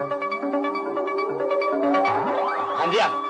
安迪啊！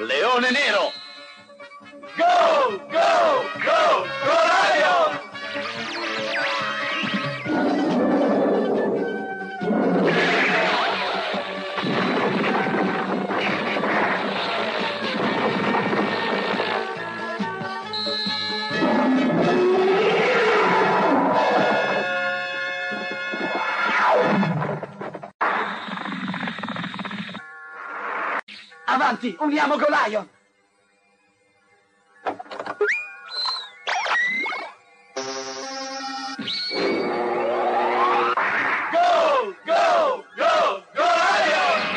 Leone Nero. Go, go, go, go! Avanti, uniamo Golion! Go, go, go, Golion!